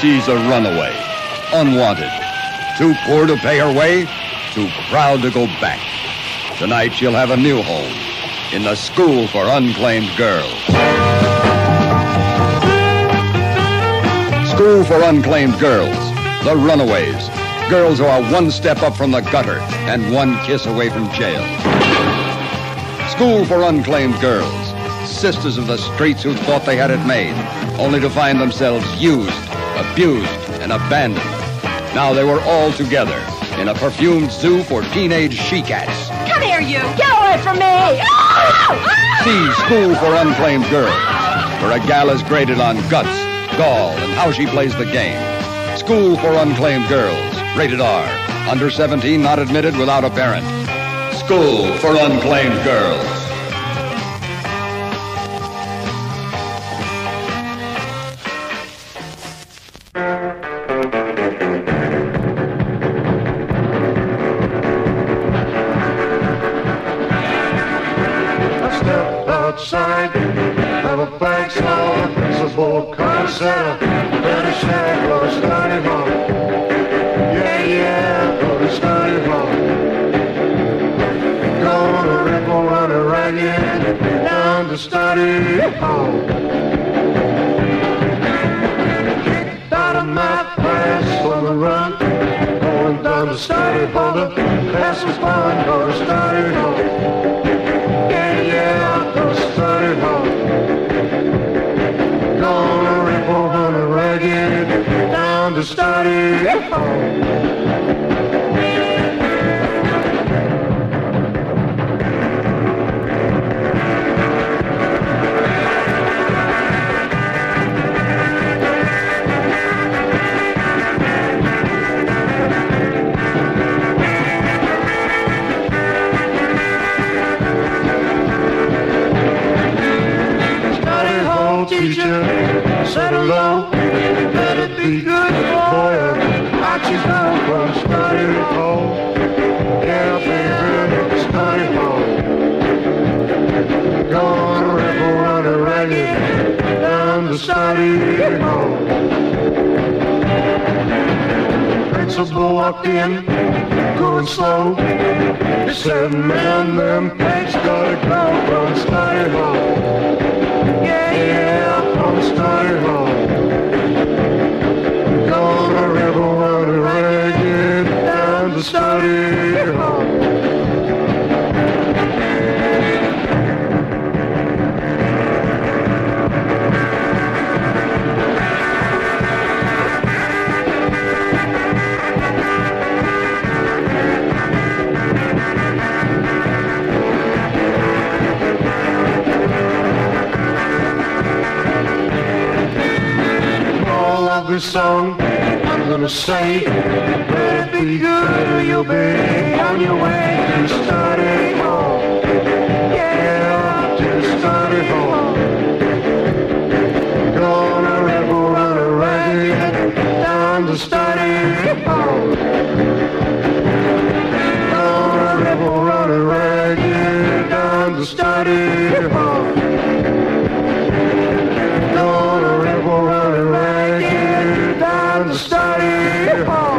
sees a runaway, unwanted, too poor to pay her way, too proud to go back. Tonight she'll have a new home in the School for Unclaimed Girls. School for Unclaimed Girls, the Runaways. Girls who are one step up from the gutter and one kiss away from jail. School for Unclaimed Girls, sisters of the streets who thought they had it made, only to find themselves used, abused, and abandoned. Now they were all together in a perfumed zoo for teenage she-cats. Come here, you! Get away from me! Ah! See School for Unclaimed Girls, where a gal is graded on guts, gall, and how she plays the game. School for Unclaimed Girls, rated R. Under 17, not admitted without a parent. School for Unclaimed Girls. Outside, have a blank slow, it's a bold better shack, gonna study hall. Yeah, yeah, gonna study hall. Gonna ripple, run a ragged, down to it home. Kicked out of my pants on the run, going down to study hall. Pass the fun, gonna start it home. To it home, teacher, settle low. Home. Principal walked in, going slow. He said, man, them pigs gotta go from study hall. Yeah, yeah, from study hall. Gonna rebel, run a ragged, down to started this song I'm gonna say Better be good you'll be on your way to study hall Yeah, to study hall Gonna rebel, run a ragged Down to study hall Gonna rebel, run a ragged Down to starting home Beautiful.